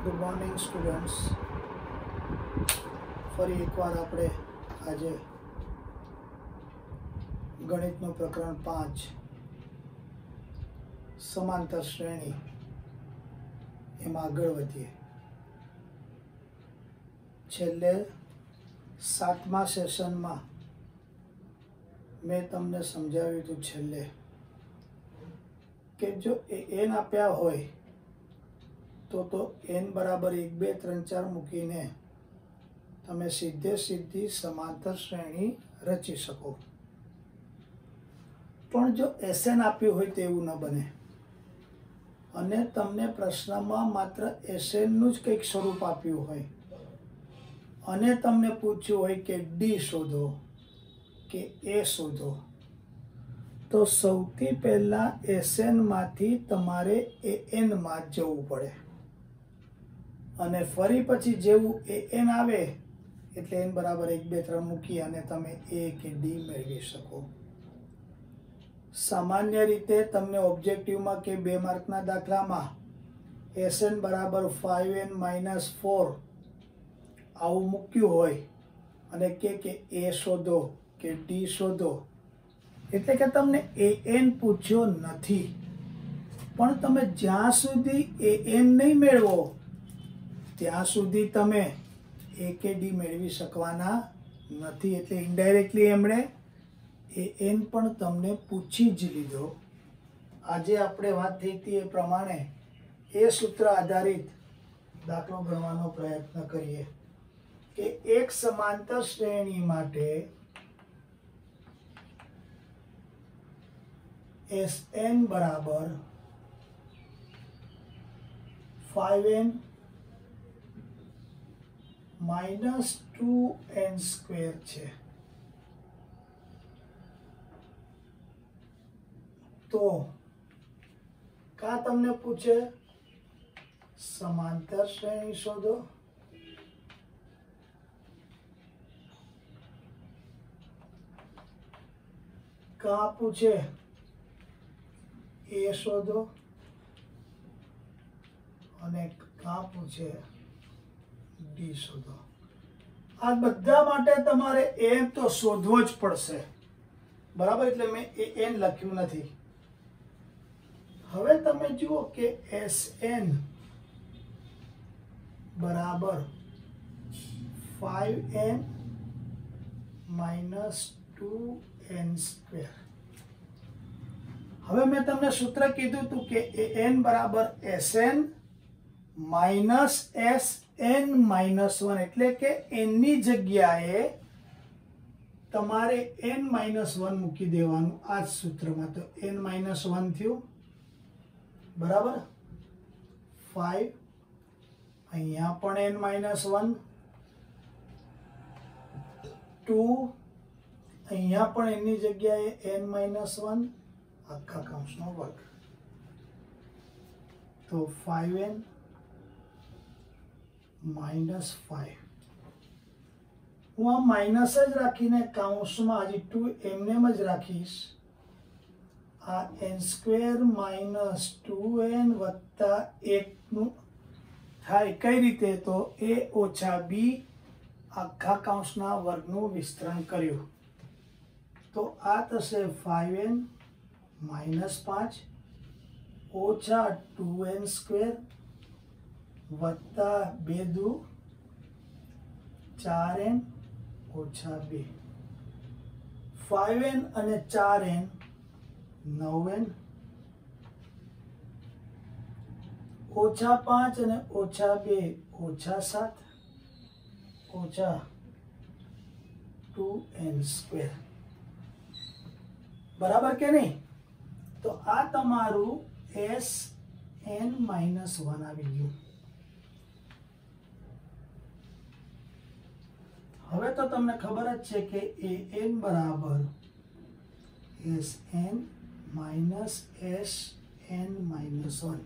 Good morning students ફરી એકવાર આપણે આજે ગણિતનું પ્રકરણ પાંચ, સમાંતર શ્રેણી, એમાં આગળ વધીએ. છેલ્લે સાતમા સેશનમાં મેં તમને સમજાવ્યું હતું છેલ્લે કે જો એન આપ્યા હોય તો તો એન બરાબર એક, બે, ત્રણ, ચાર મૂકીને તમે સીધે સીધી સમાંતર શ્રેણી રચી શકો. પણ જો એસએન આપ્યું હોય તેવું ન બને. અને તમને પ્રશ્નમાં માત્ર એસએનનું જ કંઈક સ્વરૂપ આપ્યું હોય. અને તમને પૂછ્યું હોય કે ડી શોધો, કે એ શોધો. તો સૌથી પહેલાં એસએનમાંથી તમારે એ એનમાં જવું પડે. અને ફરી પછી જેવું એ એન આવે, એટલે એન બરાબર એક, બે, ત્રણ મૂકી અને તમે એ કે ડી મેળવી શકો. સામાન્ય રીતે તમને ઓબ્જેક્ટિવમાં કે બે માર્કના દાખલામાં એસ એન બરાબર ફાઇવ એન માઇનસ ફોર આવું મૂક્યું હોય અને કે કે એ શોધો, કે ડી શોધો, એટલે કે તમને એ એન પૂછ્યો નથી. પણ તમે જ્યાં સુધી એ એન નહીં મેળવો ત્યાં સુધી તમે એ કે ડી મેળવી શકવાના નથી. એટલે ઇન્ડાયરેક્ટલી એમણે એ એન પણ તમને પૂછી જ લીધો. આજે આપણે વાત થઈ હતી એ પ્રમાણે એ સૂત્ર આધારિત દાખલો ગણવાનો પ્રયત્ન કરીએ કે એક સમાંતર શ્રેણી માટે એસ એન બરાબર five N minus two N square છે. તો કા તમને પૂછે? સમાંતર શ્રેણી શોધો. કા પૂછે? એ શોધો. અને કા પૂછે? ડી શોધો આ બધા માટે તમારે એન તો શોધવો જ પડશે. બરાબર? એટલે મેં એ એન લખ્યું નથી. હવે તમે જુઓ કે એસ એન બરાબર five N minus two N square. હવે મેં તમને સૂત્ર કીધું હતું કે એ એન બરાબર S N minus S N minus one એટલે કે એનની જગ્યાએ તમારે એન માઇનસ વન મૂકી દેવાનું આ જ સૂત્રમાં. તો એન માઇનસ વન થયું. બરાબર? ફાઈવ અહીંયા પણ એન માઇનસ વન ટુ અહીંયા પણ એની જગ્યાએ એન માઇનસ વન આખા કૌંસનો વર્ગ. તો ફાઈવ એન માઇનસ ફાઈવ હું આ માઇનસ જ રાખીને કાઉન્સમાં હજી ટુ એમનેમ જ રાખીશ. આ N square minus two N વત્તા એકનું થાય કઈ રીતે? તો એ ઓછા બી આખા કાઉન્સના વર્ગનું વિસ્તરણ કર્યું. તો આ થશે ફાઈવ એન માઇનસ પાંચ ઓછા ટુ એન સ્ક્વેર વત્તા બે દુ ચાર એન ઓછા બે. ફાઈવ એન અને ચાર એન નવ એન ઓછા પાંચ અને ઓછા બે, ઓછા સાત, ઓછા ટુ એન સ્ક્વેર. બરાબર કે નહીં? તો આ તમારું એસ એન માઇનસ વન આવી ગયું. હવે તો તમને ખબર જ છે કે એ એન બરાબર S N minus S N minus one.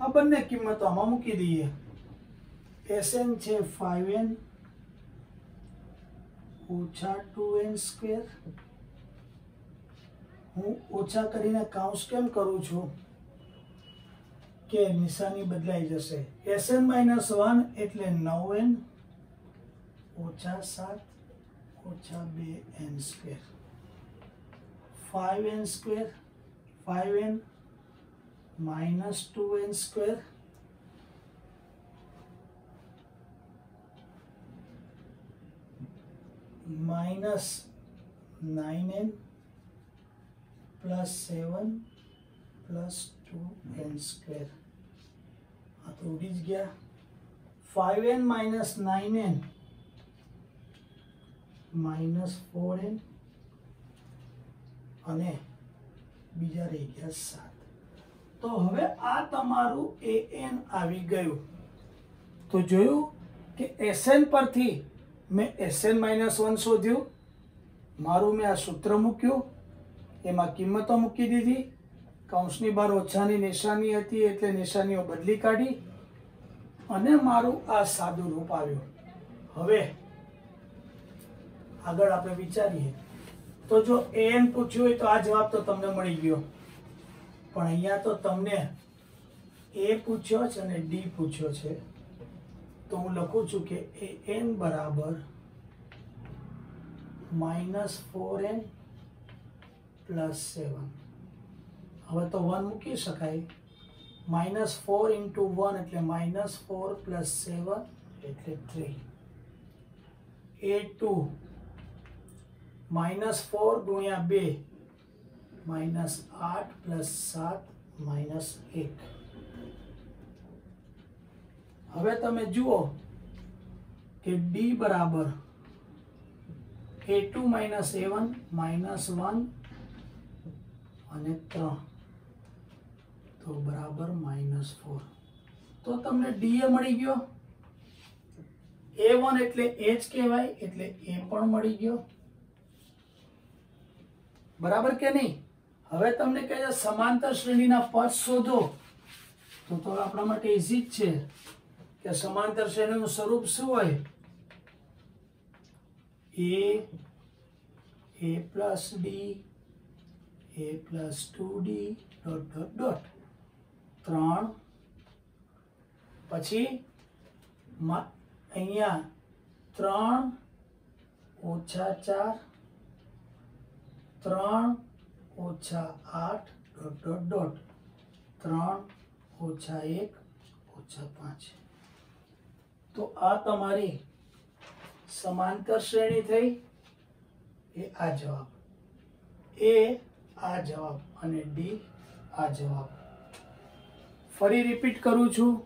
આ બંને કિંમતો આમાં મૂકી દઈએ. એસ એન છે ફાઈવ એન ઓછા ટુ એન સ્ક્વેર. હું ઓછા કરીને કાઉન્સ કેમ કરું છું? કે નિશાની બદલાઈ જશે. એસ એન માઇનસ વન એટલે નવ એન. ઓછા સાત ઓછા બે N square five N square five N minus two N square minus nine N plus seven plus two N square આ તો ઉડી જ ગયા five N minus nine N minus four N અને બીજા રહી ગયા સાત. તો હવે આ તમારું એ એન આવી ગયું. તો જોયું કે એસએન પરથી મેં એસએન માઇનસ વન શોધ્યું. મારું મેં આ સૂત્ર મૂક્યું. એમાં કિંમતો મૂકી દીધી. કૌંસની બહાર ઓછાની નિશાની હતી એટલે નિશાનીઓ બદલી કાઢી અને મારું આ સાદું રૂપ આવ્યું. હવે આગળ આપણે વિચારીએ. તો જો એન પૂછ્યું હોય તો આ જવાબ તો તમને મળી ગયો. પણ અહીંયા તો તમને એ પૂછ્યો છે અને ડી પૂછ્યો છે. તો હું લખું છું કે એ એન બરાબર minus four N plus seven. હવે તો વન મૂકી શકાય. માઇનસ ફોર ઇન્ટુ વન એટલે માઇનસ ફોર પ્લસ સેવન એટલે three. A two minus four ગુણ્યા બે માઇનસ આઠ પ્લસ સાત માઇનસ એક હવે તમે જુઓ કે ડી બરાબર A two minus A one minus one અને ત્રણ તો બરાબર માઇનસ ફોર તો તમને ડી એ મળી ગયો એ વન એટલે એ જ કહેવાય એટલે એ પણ મળી ગયો બરાબર કે નહીં? હવે તમને કહે છે સમાંતર શ્રેણીના પદ શોધો. તો તો આપણા માટે ઇઝી જ છે કે સમાંતર શ્રેણીનું સ્વરૂપ શું હોય? A A plus D A plus two D dot dot dot ત્રણ. પછી અહીંયા ત્રણ ઓછા ચાર ત્રણ ઓછા આઠ ડોટ ડોટ ડોટ. ત્રણ ઓછા એક ઓછા પાંચ. તો આ તમારી સમાંતર શ્રેણી થઈ? એ આ જવાબ. એ આ જવાબ અને ડી આ જવાબ. ફરી રિપીટ કરું છું.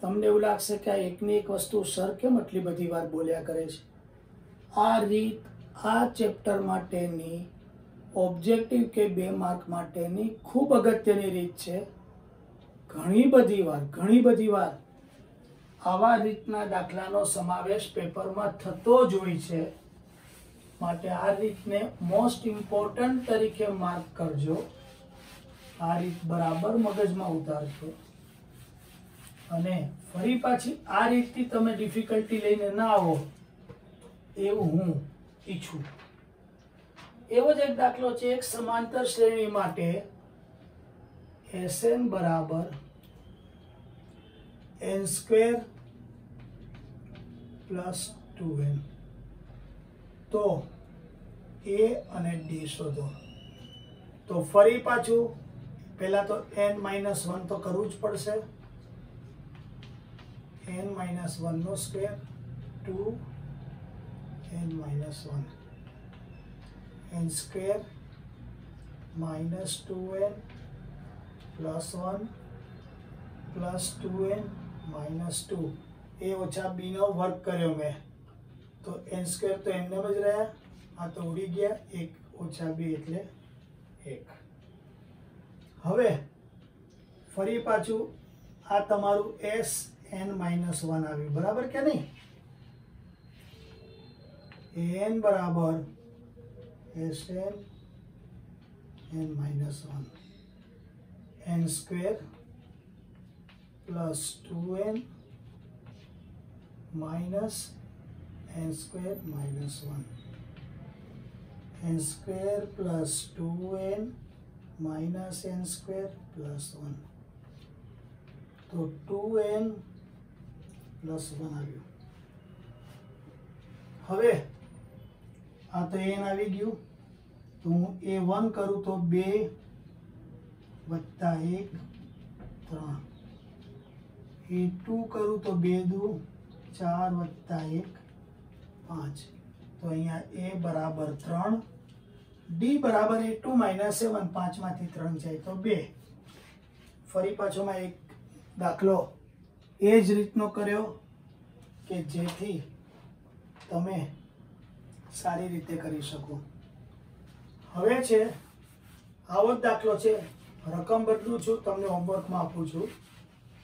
તમને એવું લાગશે કે આ એકની એક વસ્તુ સર કેમ આટલી બધી વાર બોલ્યા કરે છે? આ રીત આ ચેપ્ટર માટેની ઓબ્જેક્ટિવ કે બે માર્ક માટેની ખૂબ અગત્યની રીત છે. ઘણી બધી વાર, ઘણી બધી વાર આવા રીતના દાખલાનો સમાવેશ પેપરમાં થતો જ હોય છે. માટે આ રીતને મોસ્ટ ઇમ્પોર્ટન્ટ તરીકે માર્ક કરજો. આ રીત બરાબર મગજમાં ઉતારજો. અને ફરી પાછી આ રીતથી તમે ડિફિકલ્ટી લઈને ના આવો એવું હું ઈચ્છું. એવો જ એક દાખલો છે એક સમાંતર શ્રેણી માટે એસએન બરાબર N square plus two N તો એ અને ડી શોધો. તો ફરી પાછું, પહેલાં તો એન માઇનસ વન તો કરવું જ પડશે. N minus વનનો square two N minus one N square minus two N plus one plus two N minus two A ઓછા બીનો વર્ક કર્યો મેં તો એન સ્ક્વેર તો એમને જ રહ્યા આ તો ઉડી ગયા એક ઓછા બી એટલે એક હવે ફરી પાછું આ તમારું એસ એન માઇનસ વન આવ્યું બરાબર કે નહીં એન બરાબર S N N minus one N square plus two N minus N square minus one N square plus two N minus N square plus one તો ટુ એન પ્લસ વન આવ્યું હવે આ તો એન આવી ગયું. તો હું એ વન કરું તો બે વત્તા એક ત્રણ. એ ટુ કરું તો બે દુ ચાર વત્તા એક પાંચ. તો અહીંયા એ બરાબર ત્રણ. ડી બરાબર એ ટુ માઇનસ સેવન પાંચમાંથી ત્રણ જાય તો બે. ફરી પાછોમાં એક દાખલો. એ જ રીતનો કર્યો કે જેથી તમે સારી રીતે કરી શકો. હવે છે, આવો જ દાખલો છે. રકમ બદલું છું, તમને હોમવર્કમાં આપું છું.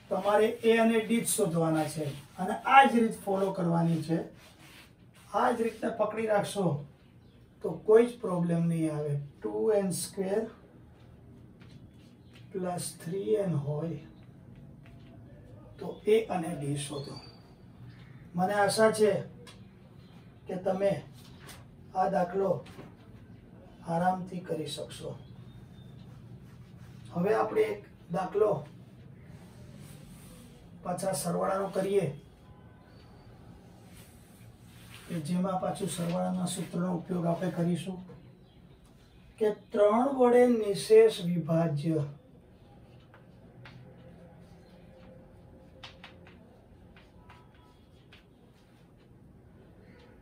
તમારે એ અને ડી શોધવાના છે. અને આ જ રીત ફોલો કરવાની છે. આ જ રીતને પકડી રાખશો, તો કોઈ જ પ્રોબ્લેમ નહીં આવે. Two N square plus three N હોય, તો એ અને ડી શોધો. મને આશા છે કે તમે આ દાખલો આરામથી કરી શકશો. હવે આપણે એક દાખલો પાછા સરવાળાનો કરીએ. કે જેમાં પાછું સરવાળાના સૂત્રનો ઉપયોગ આપણે કરીશું. કે ત્રણ વડે નિશેષ વિભાજ્ય.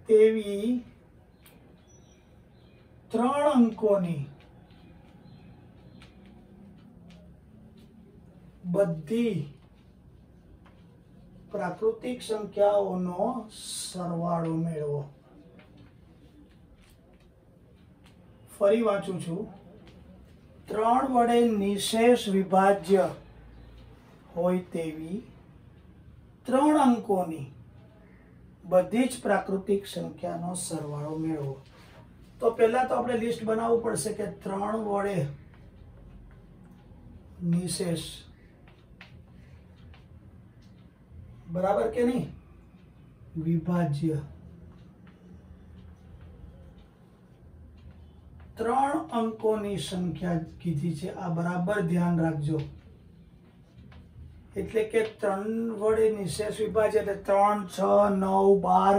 તેવી ત્રણ અંકોની. બધી પ્રાકૃતિક સંખ્યાઓનો સરવાળો મેળવો. ફરી વાંચું છું. ત્રણ વડે નિશેષ વિભાજ્ય હોય તેવી ત્રણ અંકોની બધી જ પ્રાકૃતિક સંખ્યાનો સરવાળો મેળવો. તો પહેલા તો આપણે લિસ્ટ બનાવવું પડશે કે ત્રણ વડે નિશેષ બરાબર કે નહીં વિભાજ્ય ત્રણ અંકોની સંખ્યા કીધી છે આ બરાબર ધ્યાન રાખજો એટલે કે ત્રણ વડે નિશેષ વિભાજ્ય એટલે ત્રણ છ નવ બાર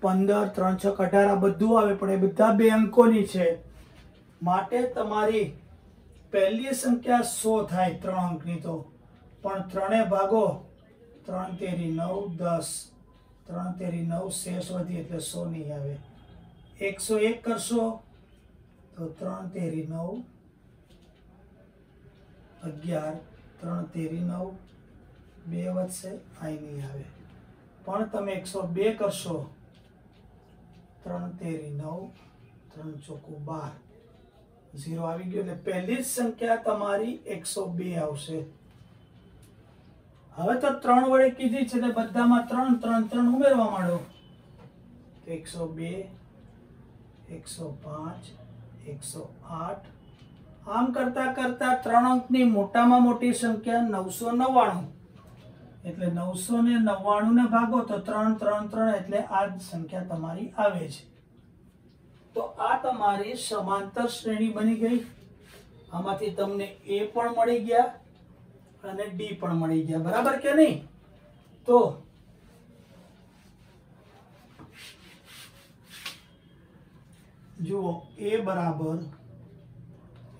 પંદર, ત્રણ, છ અઢાર, આ બધું આવે, પણ એ બધા બે અંકોની છે. માટે તમારી પહેલી સંખ્યા સો થાય ત્રણ અંકની તો. પણ ત્રણે ભાગો, ત્રણ તેરી નવ, દસ. ત્રણ તેરી નવ, શેષ વધી એટલે સો નહીં આવે. એકસો એક કરશો, તો ત્રણ તેરી નવ, અગિયાર. ત્રણ તેરી નવ, બે વધશે આઈ નહીં આવે. પણ તમે એકસો બે કરશો ત્રણ તેરી નવ, ત્રણ ચોખ્ખું બાર. ઝીરો આવી ગયો એટલે પહેલી જ સંખ્યા તમારી એકસો બે આવશે. હવે તો ત્રણ વડે કીધી છે ને બધામાં ત્રણ ત્રણ ત્રણ ઉમેરવા માંડો. એકસો બે, એકસો પાંચ, એકસો આઠ. આમ કરતા કરતા ત્રણ અંકની મોટામાં મોટી સંખ્યા નવસો નવ્વાણું. એટલે નવસો ને નવ્વાણું ને ભાગો તો ત્રણ ત્રણ ત્રણ એટલે આ સંખ્યા તમારી આવે છે. તો આ તમારી સમાંતર શ્રેણી બની ગઈ. આમાંથી તમને એ પણ મળી ગયા અને ડી પણ મળી ગયા. બરાબર કે નહીં? તો જુઓ, એ બરાબર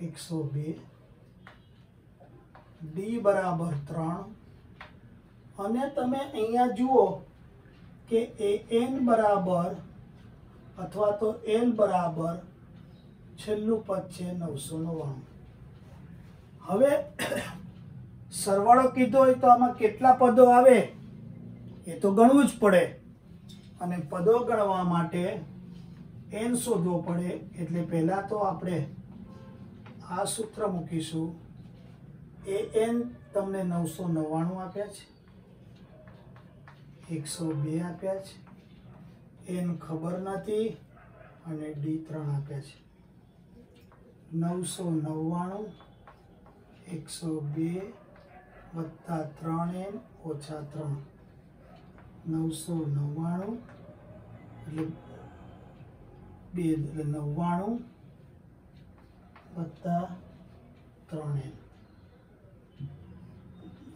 એકસો બે, ડી બરાબર ત્રણ અને તમે અહીંયા જુઓ કે એ એન બરાબર અથવા તો એલ બરાબર છેલ્લું પદ છે નવસો નવ્વાણું. હવે સરવાળો કીધો હોય તો આમાં કેટલા પદો આવે? એ તો ગણવું જ પડે. અને પદો ગણવા માટે એન શોધવો પડે. એટલે પહેલાં તો આપણે આ સૂત્ર મૂકીશું. એ એન તમને નવસો નવ્વાણું આપ્યા છે. એકસો બે આપ્યા છે. એન ખબર નથી અને ડી ત્રણ આપ્યા છે. નવસો નવ્વાણું, એકસો બે, વત્તા ત્રણ એમ, ઓછા ત્રણ. નવસો નવ્વાણું, એટલે બે, એટલે નવ્વાણું, વત્તા ત્રણ એમ.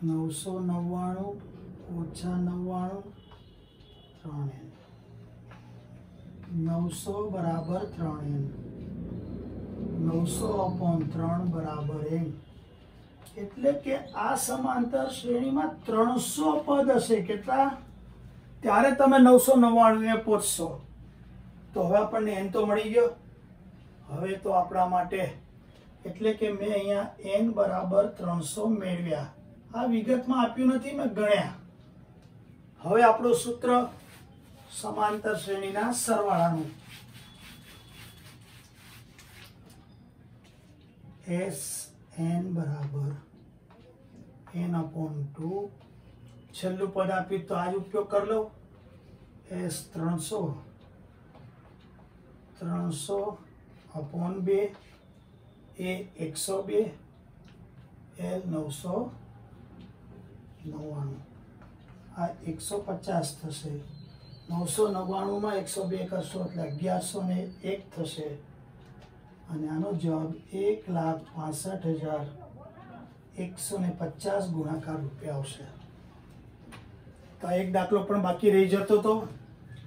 નવસો નવ્વાણું ઓછા નવ્વાણું ત્રણ એન નવસો બરાબર ત્રણ એન નવસો અપોન ત્રણ બરાબર એન. એટલે કે આ સમાંતર શ્રેણીમાં ત્રણસો પદ હશે. કેટલા? ત્યારે તમે નવસો નવ્વાણું એ પહોંચશો તો હવે આપણને એન તો મળી ગયો. હવે તો આપણા માટે. એટલે કે મેં અહીંયા એન બરાબર ત્રણસો મેળવ્યા. આ વિગતમાં આપ્યું નથી, મેં ગણ્યા. હવે આપણું સૂત્ર સમાંતર શ્રેણીના સરવાળાનું. એસ એન બરાબર એન અપોન ટુ છેલ્લું પદ આપ્યું તો આજ ઉપયોગ કરી લો એસ ત્રણસો ત્રણસો અપોન બે. એ એકસો બે એલ નવસો નવ્વાણું. આ એકસો પચાસ થશે. નવસો નવ્વાણુંમાં એકસો બે કરશો એટલે અગિયારસો ને એક થશે. અને આનો જવાબ એક લાખ પાસઠ હજાર એકસો ને પચાસ ગુણાકાર રૂપિયા આવશે. તો એક દાખલો પણ બાકી રહી જતો હતો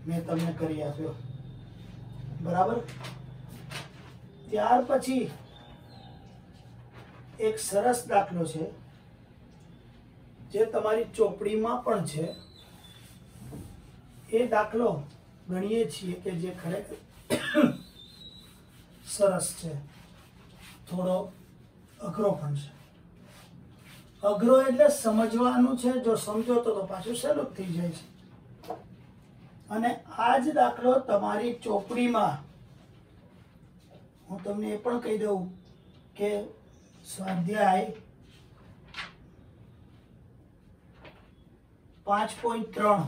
મેં તમને કરી આપ્યો. બરાબર? ત્યાર પછી એક સરસ દાખલો છે. જે તમારી ચોપડીમાં પણ છે, એ દાખલો ગણીએ છીએ કે જે ખરેખર સરસ છે. થોડો અઘરો પણ છે. અઘરો એટલે સમજવાનું છે, જો સમજો તો પાછું સહેલું થઈ જાય છે. અને આ જ દાખલો તમારી ચોપડીમાં, હું તમને એ પણ કહી દઉં કે સ્વાધ્યાય પાંચ પોઈન્ટ ત્રણ.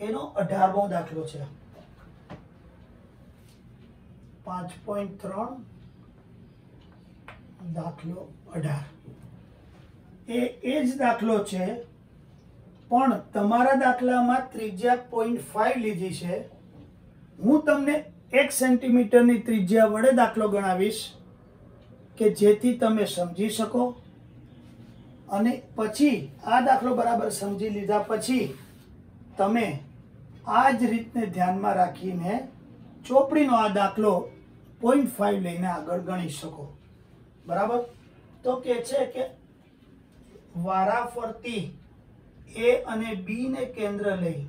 એનો અઢારમો દાખલો છે. પાંચ પોઈન્ટ ત્રણ દાખલો અઢાર. એ એ જ દાખલો છે, પણ તમારા દાખલામાં ત્રિજ્યા પોઈન્ટ ફાઈવ લીધી છે. હું તમને એક સેન્ટીમીટરની ત્રિજ્યા વડે દાખલો ગણાવીશ કે જેથી તમે સમજી શકો. અને પછી આ દાખલો બરાબર સમજી લીધા પછી તમે આ જ રીતને ધ્યાનમાં રાખીને ચોપડીનો આ દાખલો પોઈન્ટ ફાઈવ લઈને આગળ ગણી શકો. બરાબર? તો કે છે કે વારાફરતી એ અને બીને કેન્દ્ર લઈ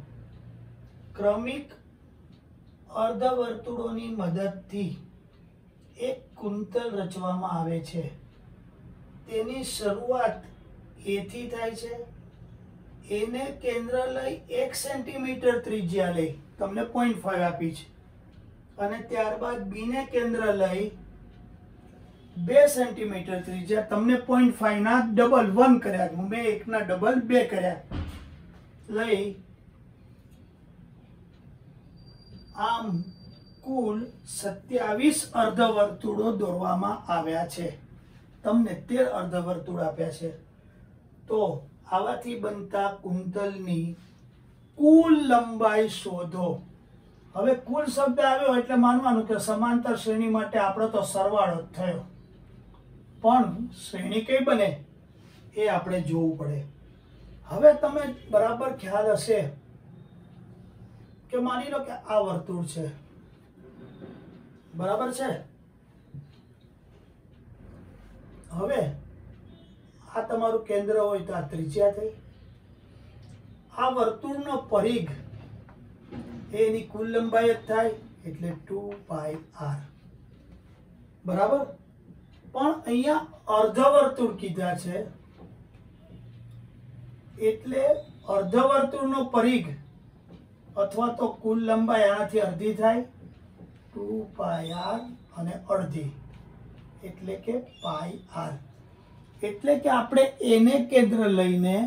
ક્રમિક અર્ધવર્તુળોની મદદથી એક કુંતલ રચવામાં આવે છે. તેની શરૂઆત એથી થાય છે? એને કેન્દ્ર લઈ એક સેન્ટીમીટર ત્રિજ્યા લઈ તમને પોઈન્ટ ફાઈવ આપી છે. અને ત્યારબાદ બીને કેન્દ્ર લઈ બે સેન્ટીમીટર ત્રિજ્યા તમને પોઈન્ટ ફાઈવના ડબલ વન કર્યા હું મેં એકના ડબલ બે કર્યા લઈ આમ કુલ સત્યાવીસ અર્ધવર્તુળો દોરવામાં આવ્યા છે. તમને તેર અર્ધવર્તુળ આપ્યા છે. તો આવાથી બનતા કુંતલની કુલ લંબાઈ શોધો. હવે કુલ શબ્દ આવ્યો એટલે માનવાનું કે સમાંતર શ્રેણી માટે આપણો તો સરવાળો જ થયો. પણ શ્રેણી કઈ બને? એ આપણે જોવું પડે. હવે તમે બરાબર ખ્યાલ હશે કે માની લો કે આ વર્તુળ છે. બરાબર છે? હવે આ તમારું કેન્દ્ર હોય તો આ ત્રિજ્યા થઈ. આ વર્તુળનો પરિઘ, એની કુલ લંબાઈ જ થાય એટલે ટુ પાઈ આર. બરાબર? પણ અહીંયા અર્ધવર્તુળ કીધા છે. એટલે અર્ધવર્તુળનો પરિઘ અથવા તો કુલ લંબાઈ આનાથી અડધી થાય, ટુ પાઈ આર અને અડધી. એટલે કે પાઈ આર. એટલે કે આપણે એને કેન્દ્ર લઈને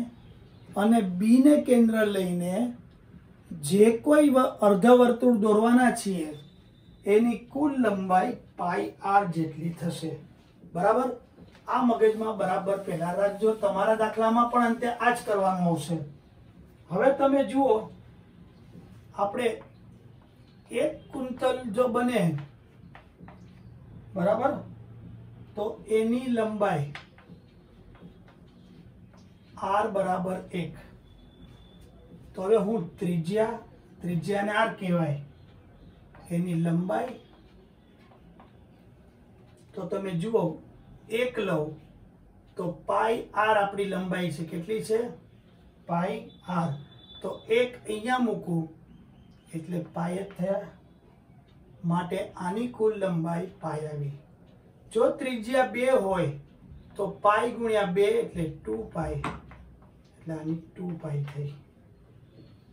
અને બીને કેન્દ્ર લઈને જે કોઈ અર્ધવર્તુળ દોરવાના છીએ, એની કુલ લંબાઈ પાઈ આર જેટલી થશે. બરાબર? આ મગજમાં બરાબર પહેલા રાખજો. તમારા દાખલામાં પણ અંતે આ જ કરવાનું આવશે. હવે તમે જુઓ, આપણે એક કુંતલ જો બને, બરાબર? તો એની લંબાઈ આર બરાબર એક. તો હવે હું ત્રિજ્યા ત્રિજ્યાને આર કહેવાય. એની લંબાઈ, તો તમે જુઓ, એક લઉં, તો પાઈ આર આપણી લંબાઈ છે. કેટલી છે? Pi R. તો એક અહીંયા મૂકું, એટલે પાય થયા. માટે આની કુલ લંબાઈ પાય આવી. જો ત્રિજ્યા બે હોય, તો પાઈ ગુણ્યા બે એટલે ટુ પાઈ. એટલે ટુ પાઈ થઈ.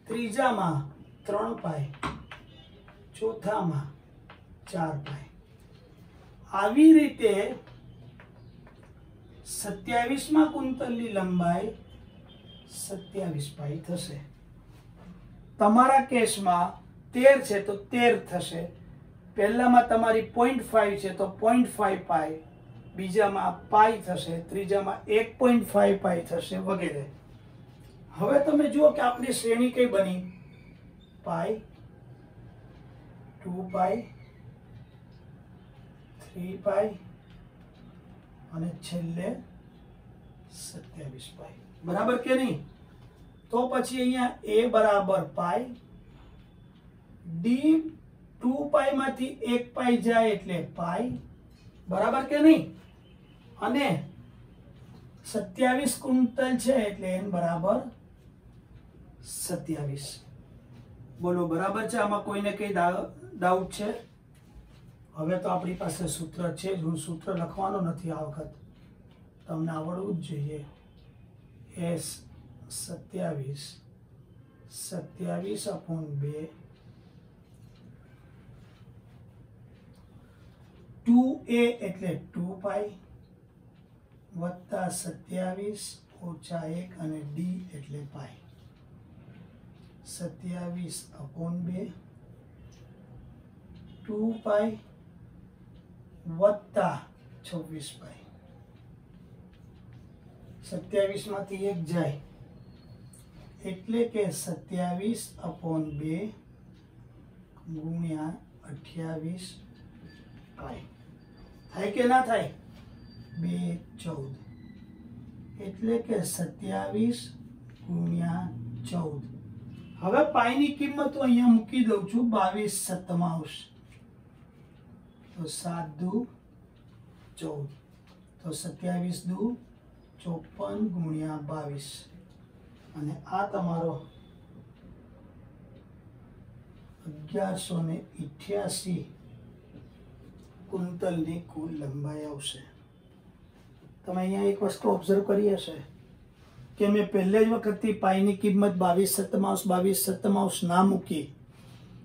ત્રીજામાં ત્રણ પાઈ. ચોથામાં ચાર પાઈ. આવી રીતે સત્યાવીસમાં કુંતલની લંબાઈ સત્યાવીસ પાઈ થશે. તમારા કેસમાં તેર છે તો તેર થશે. પહેલામાં તમારી પોઈન્ટ ફાઈવ છે તો પોઈન્ટ ફાઈવ પાઈ. બીજામાં પાઈ થશે. ત્રીજામાં એક પોઈન્ટ ફાઈવ પાઈ થશે વગેરે. હવે તમે જુઓ કે આપણી શ્રેણી કઈ બની? પાઈ, ટુ પાઈ, થ્રી પાઈ, અને છેલ્લે સત્યાવીસ પાઈ. બરાબર કે નહીં? તો પછી અહીંયા એ બરાબર પાઈ, ડી ટુ પાઈ માંથી એક પાઈ જાય એટલે પાઈ. બરાબર કે નહીં? અને સત્યાવીસ કુંટલ છે એટલે એન બરાબર સત્યાવીસ. બોલો, બરાબર છે? આમાં કોઈને કઈ ડાઉટ છે? હવે તો આપણી પાસે સૂત્ર છે હું સૂત્ર લખવાનો નથી આ વખત. તમને આવડવું જ જોઈએ. એસ સત્યાવીસ. સત્યાવીસ અપોન બે. ટુ એ એટલે ટુ પાઈ. વત્તા સત્યાવીસ ઓછા એક અને ડી એટલે પાઈ. સત્યાવીસ અપોન બે, ટુ પાઈ, વત્તા છવ્વીસ પાઈ. સત્યાવીસમાંથી એક જાય. એટલે કે સત્યાવીસ અપોન બે ગુણ્યા અઠ્યાવીસ પાઈ. થાય કે ના થાય? બે ચૌદ. એટલે કે સત્યાવીસ ગુણ્યા ચૌદ. હવે પાઈની કિંમત હું અહીંયા મૂકી દઉં છું બાવીસ સત્તમાંશ તો સાત દુ ચૌદ. તો સત્યાવીસ દુ ચોપન ગુણ્યા બાવીસ. અને આ તમારો અગિયારસો ને ઇઠ્યાસી કુંતલની કુલ લંબાઈ આવશે. તમે અહીંયા એક વસ્તુ ઓબ્ઝર્વ કરી હશે. કે મેં પહેલે જ વખતથી પાઈની કિંમત બાવીસ સત્તમાંશ બાવીસ સત્તમાંશ ના મૂકી.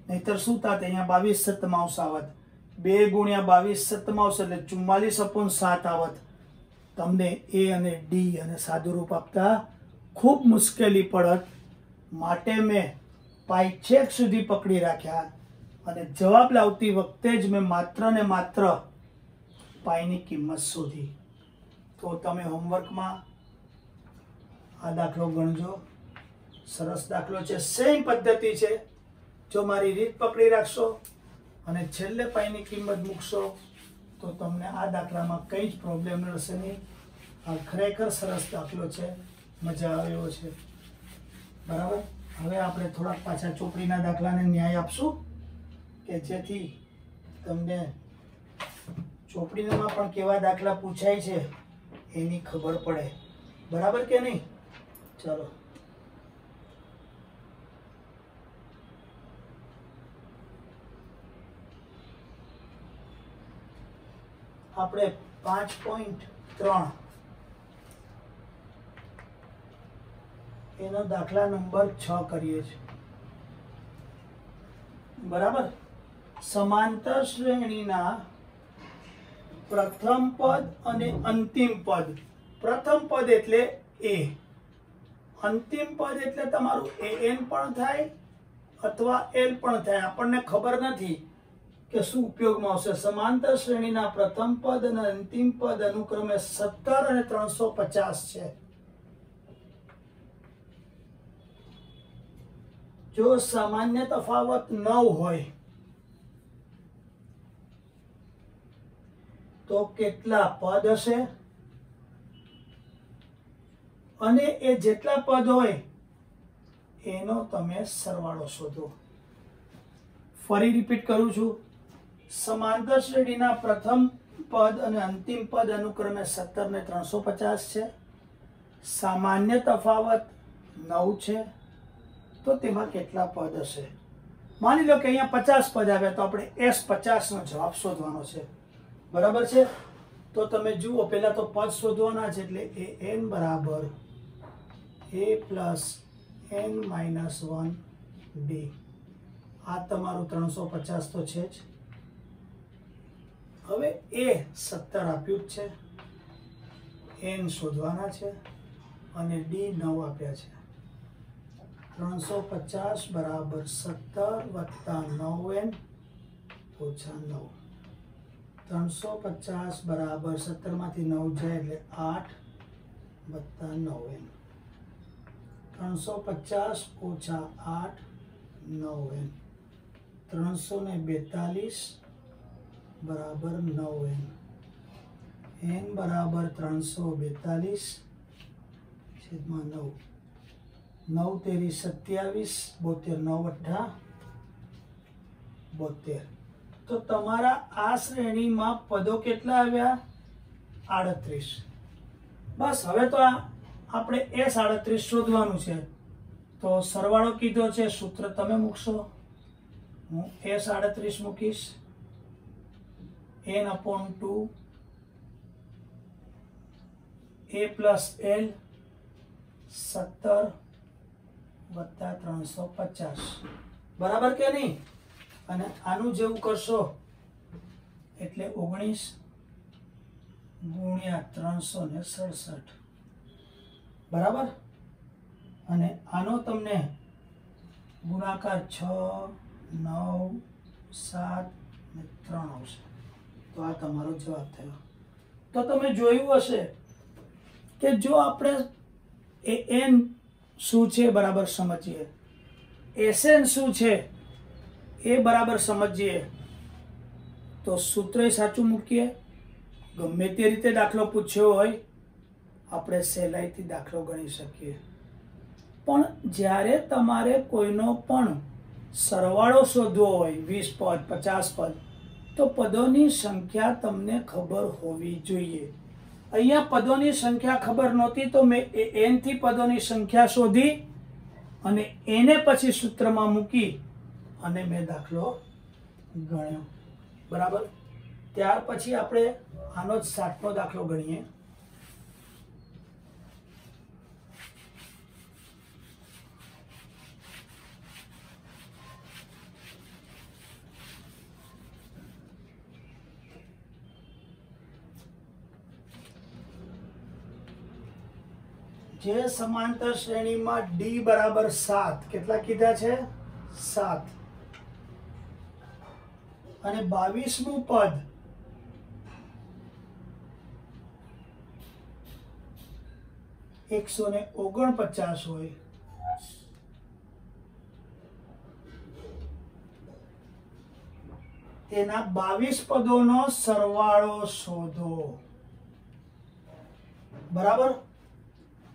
નહીતર શું થાત? અહીંયા બાવીસ સત્તમાંશ આવત. બે ગુણ્યા બાવીસ સત્તમાંશ એટલે ચુમ્માલીસ અપોન સાત આવત. તમને એ અને ડી અને સાદુરૂપ આપતા ખૂબ મુશ્કેલી પડત. માટે મેં પાઈ છેક સુધી પકડી રાખ્યા અને જવાબ લાવતી વખતે જ મેં માત્ર ને માત્ર પાઈની કિંમત શોધી. તો તમે હોમવર્કમાં આ દાખલો ગણજો. સરસ દાખલો છે. સેમ પદ્ધતિ છે. જો મારી રીત પકડી રાખશો અને છેલ્લે પાઈની કિંમત મૂકશો, તો તમને આ દાખલામાં કંઈ જ પ્રોબ્લેમ રહેશે નહીં. આ ખરેખર સરસ દાખલો છે. મજા આવે એવો છે. બરાબર? હવે આપણે થોડાક પાછા ચોપડીના દાખલાને ન્યાય આપશું કે જેથી તમને ચોપડીમાં પણ કેવા દાખલા પૂછાય છે એની ખબર પડે. બરાબર કે નહીં? ચલો. આપણે પાંચ પોઈન્ટ ત્રણ. એનો દાખલા નંબર છ કરીએ છીએ. બરાબર? સમાંતર શ્રેણીના પ્રથમ પદ અને અંતિમ પદ. પ્રથમ પદ એટલે એ. અંતિમ પદ એટલે તમારું એ એન પણ થાય અથવા એલ પણ થાય. આપણને ખબર નથી કે શું ઉપયોગમાં આવશે. સમાંતર શ્રેણીના પ્રથમ પદ અને અંતિમ પદ અનુક્રમે સત્તર અને ત્રણસો પચાસ છે. જો સામાન્ય તફાવત નવ હોય, તો કેટલા પદ હશે? અને એ જેટલા પદ હોય, એનો તમે સરવાળો શોધો. ફરી રિપીટ કરું છું. સમાંતર શ્રેણીના પ્રથમ પદ અને અંતિમ પદ અનુક્રમે સત્તર ને ત્રણસો પચાસ છે. સામાન્ય તફાવત નવ છે. તો તેમાં કેટલા પદ હશે? માની લો કે અહીંયા પચાસ પદ આવ્યા, તો આપણે એસ પચાસનો જવાબ શોધવાનો છે. બરાબર છે? તો તમે જુઓ, પહેલાં તો પદ શોધવાના છે એટલે એ એન બરાબર A plus N minus one D આ તમારું ત્રણસો પચાસ તો છે જ. હવે એ સત્તર આપ્યું જ છે. એન શોધવાના છે અને ડી નવ આપ્યા છે. ત્રણસો પચાસ બરાબર સત્તર વત્તા નવ એન ઓછા નવ. ત્રણસો પચાસ બરાબર સત્તરમાંથી નવ જાય એટલે આઠ વત્તા નવ એન ત્રણસો પચાસ ઓછા આઠ, નવ એન ત્રણસો ને બેતાલીસ બરાબર નવ એન એન બરાબર ત્રણસો બેતાલીસ છેદમાં નવ. નવ તેરી સત્યાવીસ, બોતેર નવ અઠ્ઠા બોતેર. તો તમારા આ શ્રેણીમાં પદો કેટલા આવ્યા? આડત્રીસ. બસ હવે તો આ આપણે એ સાડત્રીસ શોધવાનું છે. તો સરવાળો કીધો છે, સૂત્ર તમે મૂકશો. હું એ સાડત્રીસ મૂકીશ. N upon two. A plus L સત્તર વત્તા ત્રણસો પચાસ. બરાબર કે નહીં? અને આનું જેવું કરશો એટલે ઓગણીસ ગુણ્યા ત્રણસો ને સડસઠ. બરાબર? અને આનો તમને ગુણાકાર છ, નવ, સાત ને ત્રણ આવશે. તો આ તમારો જવાબ થયો. તો તમે જોયું હશે કે જો આપણે એ એન શું છે બરાબર સમજીએ. એસએન શું છે એ બરાબર સમજીએ. તો સૂત્ર સાચું મૂકીએ. ગમે તે રીતે દાખલો પૂછ્યો હોય આપણે સહેલાઈથી દાખલો ગણી શકીએ. પણ જ્યારે તમારે કોઈનો પણ સરવાળો શોધવો હોય, વીસ પદ, પચાસ પદ, તો પદોની સંખ્યા તમને ખબર હોવી જોઈએ. અહીંયા પદોની સંખ્યા ખબર નહોતી, તો મેં એ એનથી પદોની સંખ્યા શોધી અને એને પછી સૂત્રમાં મૂકી અને મેં દાખલો ગણ્યો. બરાબર? ત્યાર પછી આપણે આનો જ સાતમો દાખલો ગણીએ. જે સમાંતર શ્રેણીમાં ડી બરાબર સાત, કેટલા કીધા છે? સાત. અને બાવીસમું પદ એકસો ને ઓગણપચાસ હોય. તેના બાવીસ પદોનો સરવાળો શોધો. બરાબર?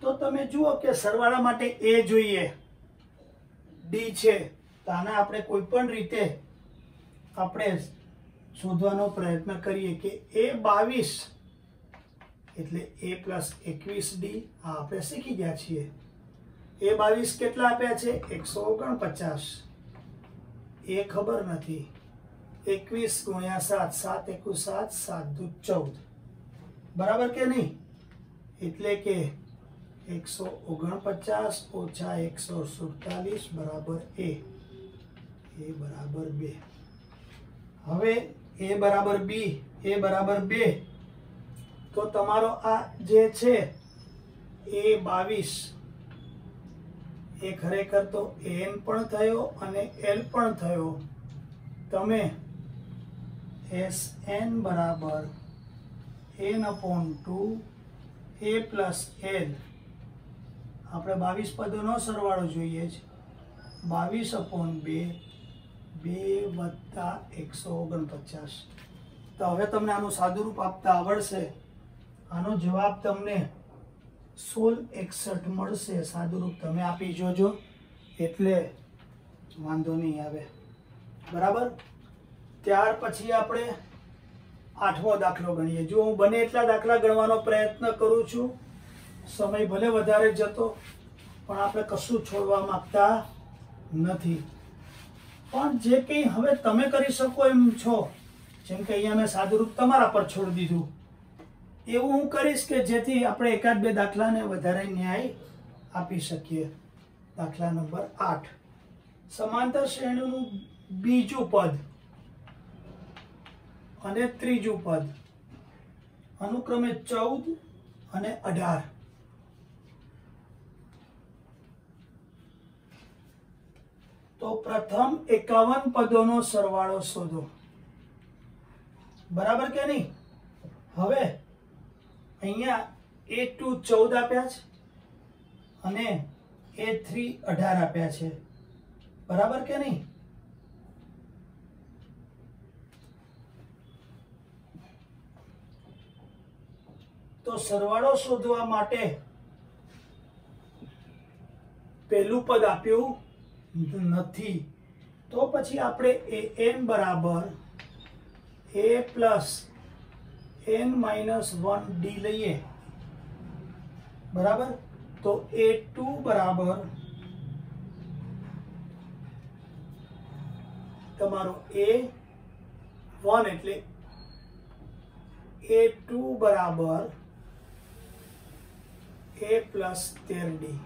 તો તમે જુઓ કે સરવાળા માટે એ જોઈએ. ડી છે. તો આને આપણે કોઈ પણ રીતે આપણે શોધવાનો પ્રયત્ન કરીએ કે એ બાવીસ એટલે એ પ્લસ એકવીસ ડી આ આપણે શીખી ગયા છીએ. એ બાવીસ કેટલા આપ્યા છે? એકસો ઓગણપચાસ. એ ખબર નથી. એકવીસ ગુણ્યા સાત સાત એકુ સાત સાત દુ ચૌદ. બરાબર કે નહીં? એટલે કે એકસો ઓગણપચાસ ઓછા એકસો સુડતાલીસ બરાબર એ. એ બરાબર બે. હવે એ બરાબર બી, એ બરાબર બે. તો તમારો આ જે છે એ બાવીસ. એ ખરેખર તો એન પણ થયો અને એલ પણ થયો. તમે એસ એન બરાબર N upon two A plus L. આપણે બાવીસ પદોનો સરવાળો જોઈએ છે. બાવીસ અપોન બે બે વત્તા એકસો ઓગણપચાસ. તો હવે તમને આનું સાદુરૂપ આપતા આવડશે. આનો જવાબ તમને સોળ એકસઠ મળશે. સાદુરૂપ તમે આપી જોજો. એટલે વાંધો નહીં આવે. બરાબર? ત્યાર પછી આપણે આઠમો દાખલો ગણીએ. જો હું બને એટલા દાખલા ગણવાનો પ્રયત્ન કરું છું સમય ભલે વધારે જતો, પણ આપણે કશું છોડવા માંગતા નથી. પણ જે કંઈ હવે તમે કરી શકો એમ છો, જેમ કે અહીંયા મેં સાદુરૂપ તમારા પર છોડી દીધું. એવું હું કરીશ કે જેથી આપણે એકાદ બે દાખલાને વધારે ન્યાય આપી શકીએ. દાખલા નંબર આઠ. સમાંતર શ્રેણીનું બીજું પદ અને ત્રીજું પદ. અનુક્રમે ચૌદ અને અઢાર. તો પ્રથમ એકાવન પદોનો સરવાળો શોધો. બરાબર કે નહીં? હવે અહીંયા એ ટુ ચૌદ આપ્યા છે અને એ થ્રી અઢાર આપ્યા છે. બરાબર કે નહીં? તો સરવાળો શોધવા માટે પહેલું પદ આપ્યું નથી. તો પછી આપણે એ એન બરાબર A plus N minus one D લઈએ. બરાબર? તો એ ટુ બરાબર તમારો એ વન એટલે એ ટુ બરાબર એ પ્લસ તેર ડી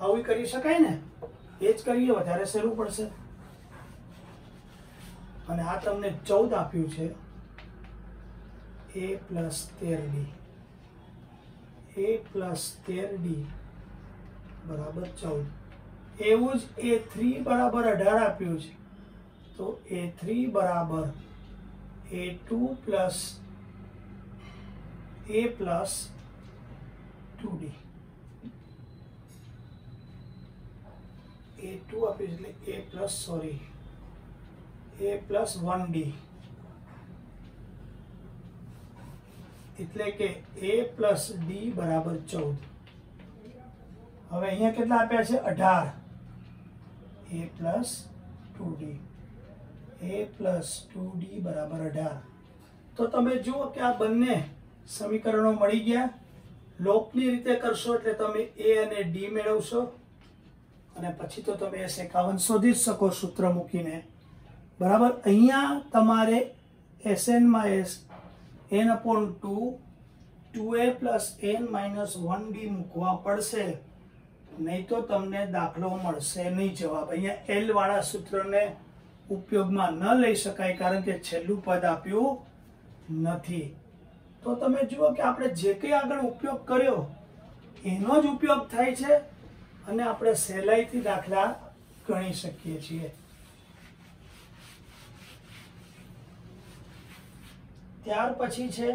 આવું કરી શકાય ને? એ જ કરીએ, વધારે સહેલું પડશે. અને આ તમને ચૌદ આપ્યું છે. એ પ્લસ તેર ડી. એ પ્લસ તેર ડી બરાબર ચૌદ. એવું જ એ થ્રી બરાબર અઢાર આપ્યું છે. તો એ થ્રી બરાબર A two plus A plus two D. A two આપ્યું એટલે A plus sorry A plus one D એટલે કે એ પ્લસ ડી બરાબર ચૌદ. હવે અહીંયા કેટલા આપ્યા છે? અઢાર. A plus two D A plus two D બરાબર અઢાર. તો તમે જુઓ કે આ બંને સમીકરણો મળી ગયા. લોકની રીતે કરશો એટલે તમે એ અને ડી મેળવશો. અને પછી તો તમે એકાવન શોધી જ શકો સૂત્ર મૂકીને. બરાબર? અહીંયા તમારે એસએનમાં S N upon two two A plus N minus one D મૂકવા પડશે. નહીં તો તમને દાખલો મળશે નહીં જવાબ. અહીંયા એલ વાળા સૂત્રને ઉપયોગમાં ન લઈ શકાય કારણ કે છેલ્લું પદ આપ્યું નથી. તો તમે જુઓ કે આપણે જે કંઈ આગળ ઉપયોગ કર્યો, એનો જ ઉપયોગ થાય છે. અને આપણે સહેલાઈથી દાખલા ગણી શકીએ છીએ. ત્યાર પછી છે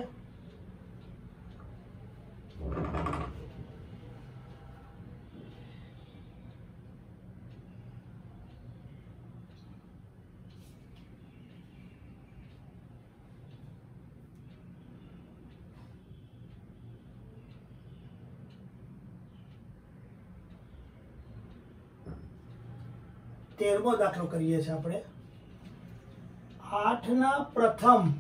તેરમો દાખલો કરીએ છીએ આપણે. આઠના પ્રથમ.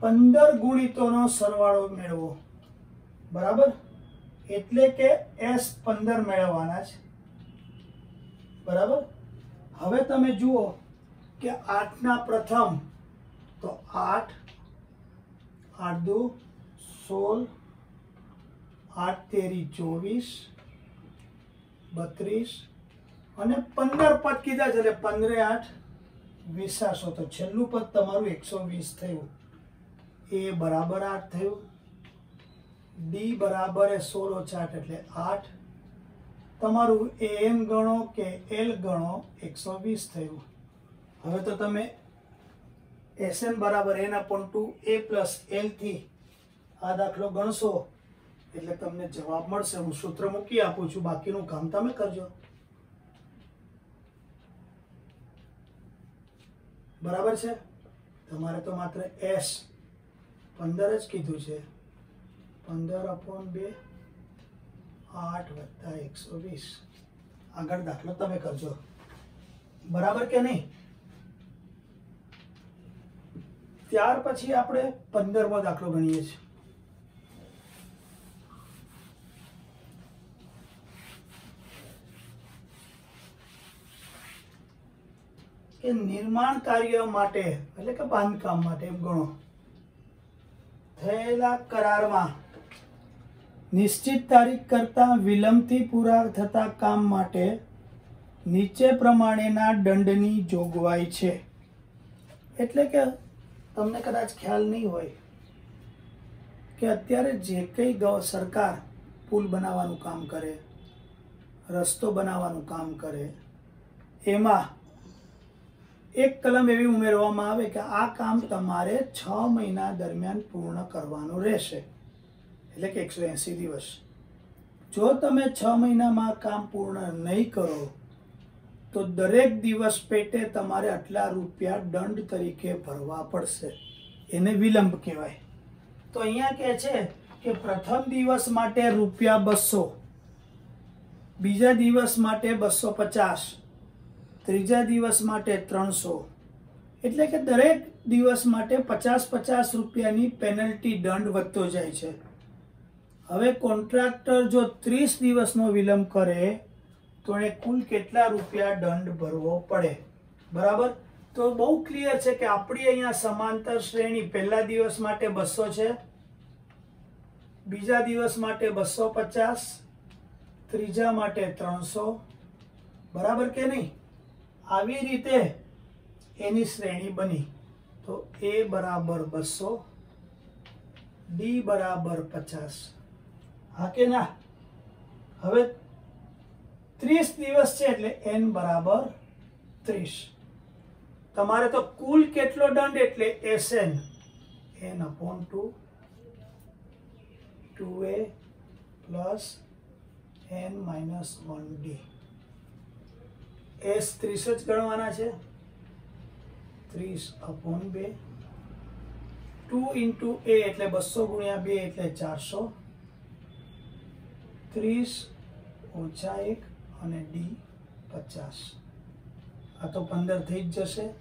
પંદર ગુણિતોનો સરવાળો મેળવો. બરાબર? એટલે કે એસ પંદર મેળવવાના છે. બરાબર? હવે તમે જુઓ કે આઠના પ્રથમ. તો આઠ આઠ દુ, સોળ આઠ તેરી ચોવીસ, બત્રીસ અને પંદર પદ કીધા છે એટલે પંદરે આઠ વીસાસો. તો છેલ્લું પદ તમારું એકસો વીસ થયું. એ બરાબર આઠ થયું. ડી બરાબર એ સોળ ઓછા એટલે આઠ. તમારું એ એમ ગણો કે એલ ગણો એકસો વીસ થયું. હવે તો તમે એસએન બરાબર N upon two A plus એલથી આ દાખલો ગણશો. એટલે તમને જવાબ મળશે. હું સૂત્ર મૂકી આપું છું. બાકીનું કામ તમે કરજો. બરાબર છે? તમારે તો માત્ર એસ પંદર જ કીધું છે. પંદર અપોન બે આઠ વત્તા એકસો વીસ. આગળ દાખલો તમે કરજો. બરાબર કે નહીં? ત્યાર પછી આપણે પંદરમો દાખલો ગણીએ છીએ. કે નિર્માણ કાર્ય માટે, એટલે કે બાંધકામ માટે એમ ગણો. થયેલા કરારમાં નિશ્ચિત તારીખ કરતાં વિલંબથી પૂરા થતા કામ માટે નીચે પ્રમાણેના દંડની જોગવાઈ છે. એટલે કે તમને કદાચ ખ્યાલ નહીં હોય કે અત્યારે જે કંઈ ગ, સરકાર પુલ બનાવવાનું કામ કરે, રસ્તો બનાવવાનું કામ કરે, એમાં એક કલમ એવી ઉમેરવામાં આવે કે આ કામ તમારે છ મહિના દરમિયાન પૂર્ણ કરવાનું રહેશે. એટલે કે એકસો એંસી દિવસ. જો તમે છ મહિનામાં કામ પૂર્ણ નહીં કરો, તો દરેક દિવસ પેટે તમારે આટલા રૂપિયા દંડ તરીકે ભરવા પડશે. એને વિલંબ કહેવાય. તો અહીંયા કહે છે કે પ્રથમ દિવસ માટે રૂપિયા બસો, બીજા દિવસ માટે બસો પચાસ ત્રીજા દિવસ માટે ત્રણસો. એટલે કે દરેક દિવસ માટે પચાસ પચાસ રૂપિયાની પેનલ્ટી દંડ વધતો જાય છે. હવે કોન્ટ્રાક્ટર જો ત્રીસ દિવસનો વિલંબ કરે, તો એને કુલ કેટલા રૂપિયા દંડ ભરવો પડે? બરાબર? તો બહુ ક્લિયર છે કે આપણી અહીંયા સમાંતર શ્રેણી પહેલા દિવસ માટે બસો છે, બીજા દિવસ માટે બસો પચાસ, ત્રીજા માટે ત્રણસો. બરાબર કે નહીં? આવી રીતે એની શ્રેણી બની. તો એ બરાબર બસો, ડી બરાબર પચાસ. હા કે ના? હવે ત્રીસ દિવસ છે એટલે એન બરાબર ત્રીસ. તમારે તો કુલ કેટલો દંડ એટલે S N? N upon two two A plus N minus one D. S ત્રીસ જ ગણવાના છે. ત્રીસ અપોન બે. ટુ ઇન્ટુ એ એટલે બસો ગુણ્યા બે એટલે ચારસો. ત્રીસ ઓછા એક અને ડી પચાસ. આ તો પંદર થઈ જ જશે.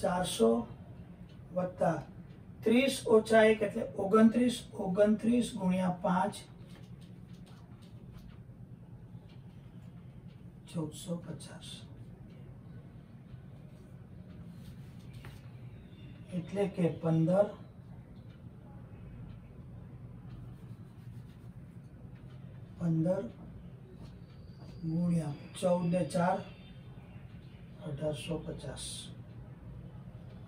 ચારસો વત્તા ત્રીસ ઓછા એક એટલે ઓગણત્રીસ ઓગણત્રીસ ગુણ્યા પાંચ ચૌદસો પચાસ. એટલે કે પંદર પંદર ગુણ્યા ચૌદ ને ચાર અઢારસો પચાસ.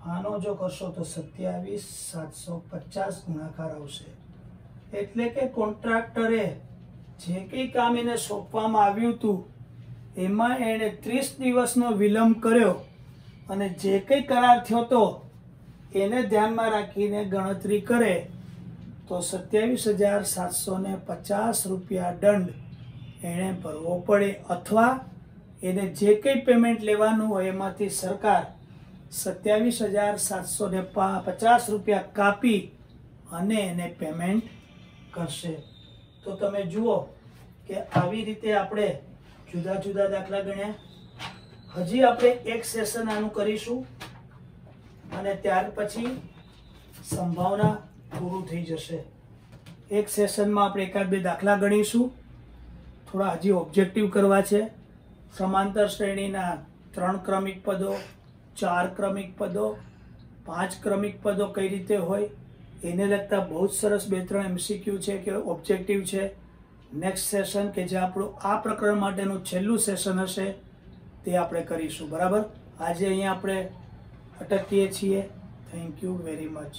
આનો જો કરશો તો સત્યાવીસ સાતસો પચાસ ગુણાકાર આવશે. એટલે કે કોન્ટ્રાક્ટરે જે કંઈ કામ એને સોંપવામાં આવ્યું હતું એમાં એણે ત્રીસ દિવસનો વિલંબ કર્યો અને જે કંઈ કરાર થયો તો એને ધ્યાનમાં રાખીને ગણતરી કરે તો સત્યાવીસ હજાર સાતસો પચાસ રૂપિયા દંડ એણે ભરવો પડે અથવા એને જે કંઈ પેમેન્ટ લેવાનું હોય એમાંથી સરકાર સત્યાવીસ હજાર સાતસો ને પચાસ રૂપિયા કાપી અને એને પેમેન્ટ કરશે. તો તમે જુઓ કે આવી રીતે આપણે જુદા જુદા દાખલા ગણ્યા. હજી આપણે એક સેશન આનું કરીશું અને ત્યાર પછી સંભાવના પૂરું થઈ જશે. એક સેશનમાં આપણે એકાદ બે દાખલા ગણીશું. થોડા હજી ઓબ્જેક્ટિવ કરવા છે. સમાંતર શ્રેણીના ત્રણ ક્રમિક પદો, ચાર ક્રમિક પદો, પાંચ ક્રમિક પદો કઈ રીતે હોય, એને લગતા બહુ જ સરસ બે ત્રણ એમસીક્યુ છે કે ઓબ્જેક્ટિવ છે. નેક્સ્ટ સેશન કે જે આપણું આ પ્રકરણ માટેનું છેલ્લું સેશન હશે, તે આપણે કરીશું. બરાબર? આજે અહીંયા આપણે અટકીએ છીએ. Thank you very much